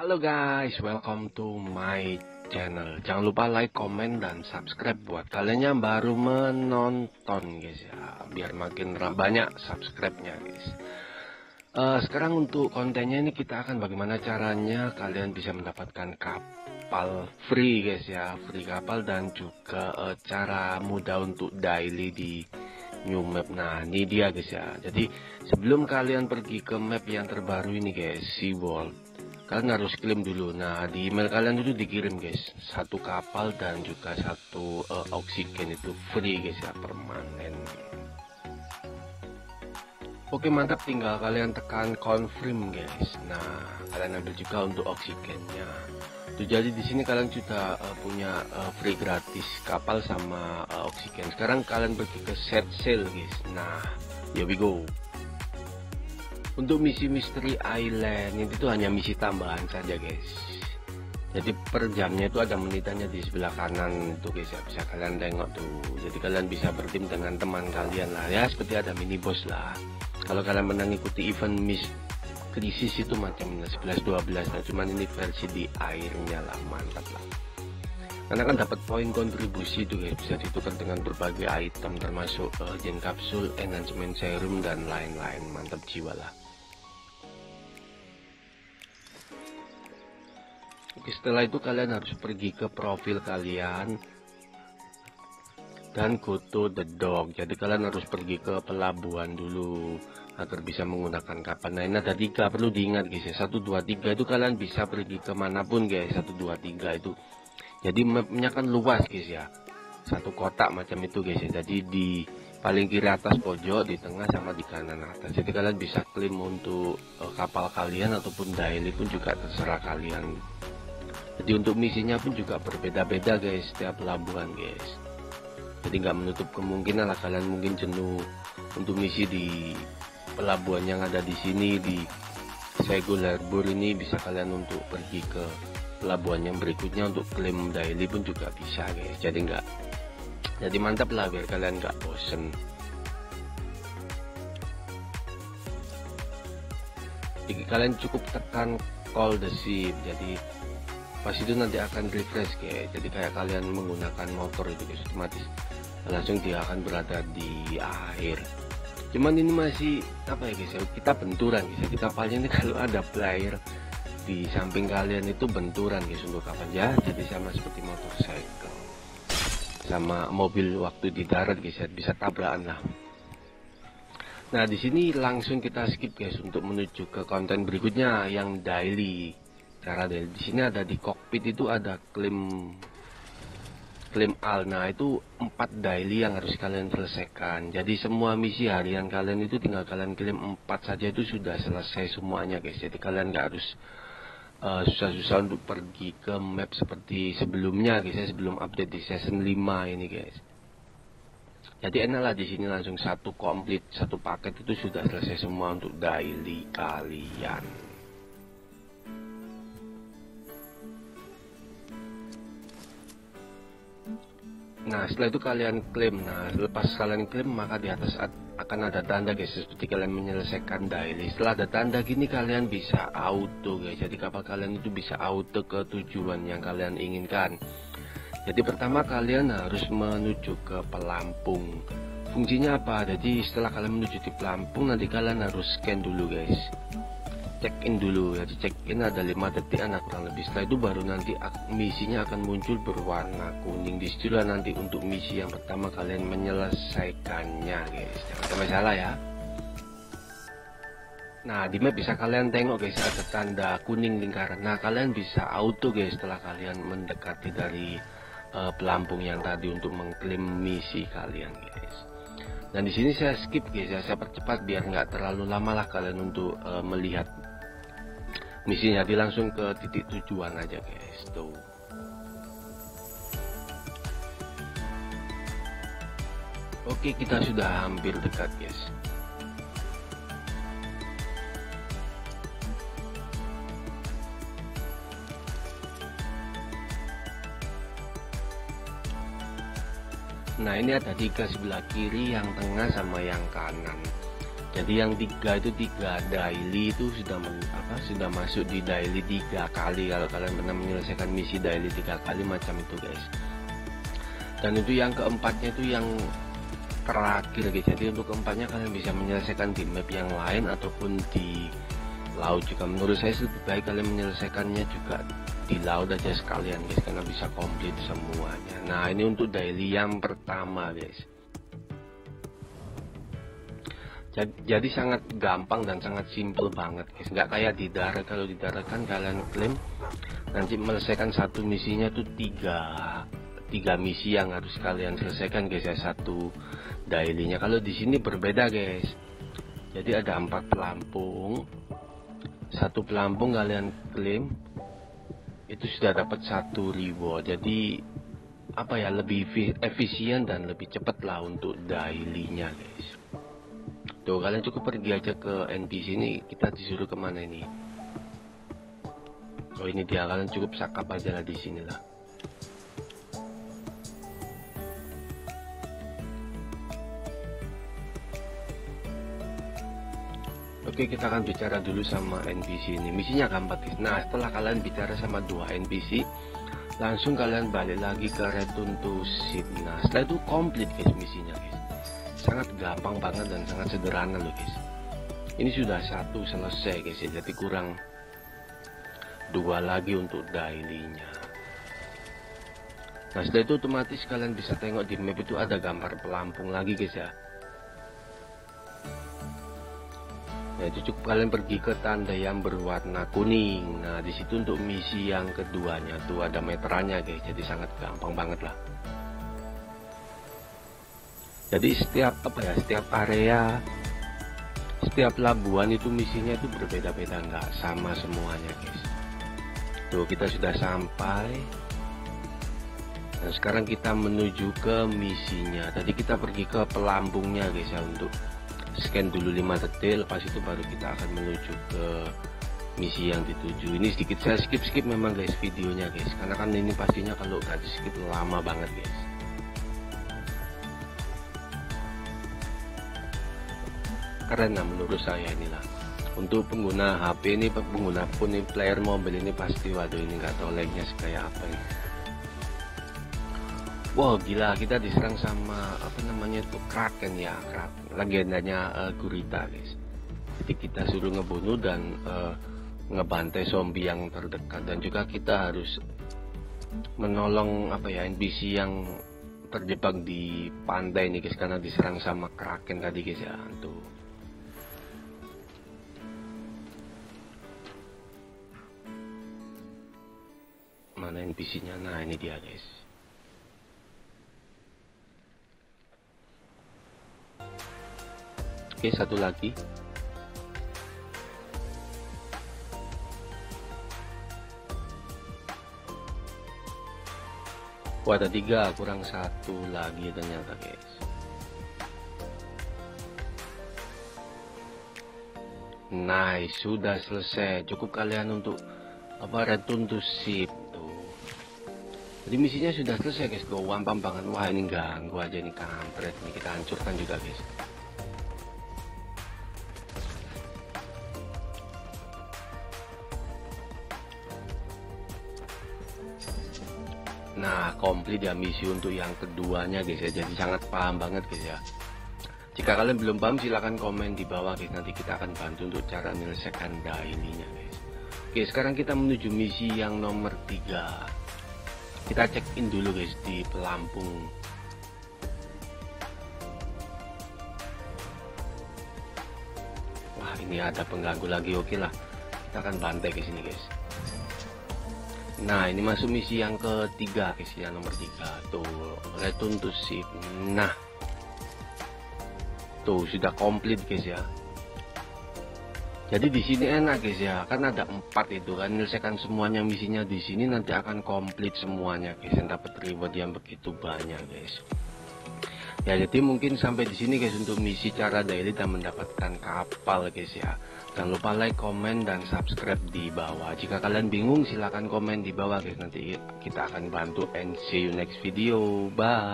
Halo guys, welcome to my channel. Jangan lupa like, comment, dan subscribe buat kalian yang baru menonton guys ya. Biar makin banyak subscribe-nya guys. Uh, sekarang untuk kontennya ini kita akan bagaimana caranya kalian bisa mendapatkan kapal free guys ya. Free kapal dan juga uh, cara mudah untuk daily di new map. Nah ini dia guys ya. Jadi sebelum kalian pergi ke map yang terbaru ini guys, SeaWorld kalian harus klaim dulu. Nah di email kalian itu dikirim guys. Satu kapal dan juga satu uh, oksigen itu free guys ya permanen. Oke mantap. Tinggal kalian tekan confirm guys. Nah kalian ambil juga untuk oksigennya. Tuh jadi di sini kalian sudah uh, punya uh, free gratis kapal sama uh, oksigen. Sekarang kalian pergi ke set sail guys. Nah here we go untuk misi misteri island itu tuh hanya misi tambahan saja guys. Jadi per jamnya itu ada menitannya di sebelah kanan tuh guys. Ya bisa kalian tengok tuh. Jadi kalian bisa bertim dengan teman kalian lah. Ya seperti ada mini boss lah. Kalau kalian menang ikuti event miss krisis itu macam 11-12 nah cuman ini versi di airnya lah. Mantap lah. Karena kan dapat poin kontribusi itu guys. Bisa ditukar dengan berbagai item termasuk uh, kapsul enhancement serum dan lain-lain. Mantap jiwa lah setelah itu kalian harus pergi ke profil kalian dan go to the dock. Jadi kalian harus pergi ke pelabuhan dulu agar bisa menggunakan kapal. Nah ini ada tiga perlu diingat guys ya. Satu dua tiga itu kalian bisa pergi ke mana pun guys. Satu dua tiga itu. Jadi mapnya kan luas guys ya. Satu kotak macam itu guys ya. Jadi di paling kiri atas pojok, di tengah sama di kanan atas. Jadi kalian bisa klaim untuk uh, kapal kalian ataupun daily pun juga terserah kalian jadi untuk misinya pun juga berbeda-beda guys setiap pelabuhan guys. Jadi nggak menutup kemungkinan lah kalian mungkin jenuh untuk misi di pelabuhan yang ada di sini di Segul Harbor ini. Bisa kalian untuk pergi ke pelabuhan yang berikutnya untuk klaim daily pun juga bisa guys. Jadi nggak jadi mantap lah biar kalian nggak bosen. Jadi kalian cukup tekan call the ship. Jadi pas itu nanti akan refresh kayak jadi kayak kalian menggunakan motor itu guys otomatis. Langsung dia akan berada di air cuman ini masih apa ya guys ya kita benturan guys ya. Kita ini kalau ada player di samping kalian itu benturan guys untuk kapal ya. Jadi sama seperti motorcycle. Sama mobil waktu di darat guys ya bisa tabrakan lah. Nah di sini langsung kita skip guys untuk menuju ke konten berikutnya yang daily cara dari di sini ada di cockpit itu ada klaim klaim al nah itu empat daily yang harus kalian selesaikan. Jadi semua misi harian kalian itu tinggal kalian klaim empat saja. Itu sudah selesai semuanya guys. Jadi kalian nggak harus uh, susah-susah untuk pergi ke map seperti sebelumnya guys ya sebelum update di season 5 ini guys. Jadi enak lah di sini langsung satu komplit satu paket itu sudah selesai semua untuk daily kalian Nah setelah itu kalian klaim. Nah lepas kalian klaim maka di atas akan ada tanda guys Seperti kalian menyelesaikan daily. Setelah ada tanda gini kalian bisa auto guys. Jadi kapal kalian itu bisa auto ke tujuan yang kalian inginkan. Jadi pertama kalian harus menuju ke pelampung. Fungsinya apa? Jadi setelah kalian menuju di pelampung Nanti kalian harus scan dulu guys check in dulu ya check in ada 5 detik anak kurang lebih. Setelah itu baru nanti misinya akan muncul berwarna kuning. Di situlah nanti untuk misi yang pertama kalian menyelesaikannya guys. Jangan sampai salah ya. Nah di map bisa kalian tengok guys ada tanda kuning lingkaran. Nah kalian bisa auto guys setelah kalian mendekati dari uh, pelampung yang tadi untuk mengklaim misi kalian guys. Dan di sini saya skip guys ya. Saya percepat biar nggak terlalu lama lah kalian untuk uh, melihat misinya jadi langsung ke titik tujuan aja guys. Tuh. Oke kita sudah hampir dekat guys. Nah ini ada tiga sebelah kiri, yang tengah sama yang kanan jadi yang tiga itu tiga daily itu sudah men, apa sudah masuk di daily tiga kali. Kalau kalian pernah menyelesaikan misi daily tiga kali macam itu guys. Dan itu yang keempatnya itu yang terakhir guys. Jadi untuk keempatnya kalian bisa menyelesaikan di map yang lain ataupun di laut juga. Menurut saya lebih baik kalian menyelesaikannya juga di laut aja sekalian guys karena bisa komplit semuanya. Nah ini untuk daily yang pertama guys jadi, jadi sangat gampang dan sangat simple banget guys. Nggak kayak di darat. Kalau di darat kan kalian klaim nanti menyelesaikan satu misinya tuh tiga tiga misi yang harus kalian selesaikan guys ya satu dailynya. Kalau di sini berbeda guys. Jadi ada empat pelampung. Satu pelampung kalian klaim itu sudah dapat satu reward. Jadi apa ya lebih efisien dan lebih cepat lah untuk dailynya guys Tuh kalian cukup pergi aja ke NPC ini kita disuruh ke mana ini? Oh ini dia. Kalian cukup sakap aja lah di sini lah. Oke kita akan bicara dulu sama NPC ini Misinya gampang guys. Nah setelah kalian bicara sama dua NPC Langsung kalian balik lagi ke Return to Ship. Nah setelah itu komplit guys misinya guys sangat gampang banget dan sangat sederhana loh guys. Ini sudah satu selesai guys ya. Jadi kurang dua lagi untuk dailynya nah setelah itu otomatis kalian bisa tengok di map itu ada gambar pelampung lagi guys ya. Nah cukup kalian pergi ke tanda yang berwarna kuning. Nah di situ untuk misi yang keduanya tuh ada meterannya guys. Jadi sangat gampang banget lah jadi setiap apa ya setiap area setiap labuan itu misinya itu berbeda-beda nggak sama semuanya guys. Tuh kita sudah sampai. Nah sekarang kita menuju ke misinya. Tadi kita pergi ke pelampungnya guys ya untuk scan dulu 5 detik. Lepas itu baru kita akan menuju ke misi yang dituju. Ini sedikit saya skip-skip memang guys videonya guys. Karena kan ini pastinya kalau gak di skip lama banget guys keren lah menurut saya inilah untuk pengguna HP ini pengguna pun ini player mobil ini pasti waduh ini nggak tahu lagnya kayak apa ini. Wow gila kita diserang sama apa namanya itu kraken ya kraken legendanya uh, gurita guys. Jadi kita suruh ngebunuh dan uh, ngebantai zombie yang terdekat. Dan juga kita harus menolong apa ya NPC yang terjebak di pantai ini guys karena diserang sama kraken tadi guys ya. Tuh mana NPC-nya nah ini dia guys. Oke satu lagi. Wah ada tiga kurang satu lagi ternyata guys. Nice sudah selesai. Cukup kalian untuk apa return to ship jadi misinya sudah selesai guys gue wampam banget wah ini ganggu aja ini kampret ini kita hancurkan juga guys Nah, komplit ya misi untuk yang keduanya guys ya. Jadi sangat paham banget guys ya. Jika kalian belum paham silahkan komen di bawah guys. Nanti kita akan bantu untuk cara menyelesaikan ininya guys. Oke, sekarang kita menuju misi yang nomor 3 kita check in dulu guys di pelampung. Wah ini ada pengganggu lagi. Oke lah kita akan bantai ke sini guys. Nah ini masuk misi yang ketiga guys yang nomor tiga. Tuh return to ship. Nah tuh sudah komplit guys ya jadi di sini enak guys ya. Kan ada empat itu kan menyelesaikan semuanya misinya di sini nanti akan komplit semuanya guys yang dapat reward yang begitu banyak guys. Ya jadi mungkin sampai di sini guys untuk misi cara daily dan mendapatkan kapal guys ya. Jangan lupa like comment dan subscribe di bawah. Jika kalian bingung silahkan komen di bawah guys. Nanti kita akan bantu and see you next video. Bye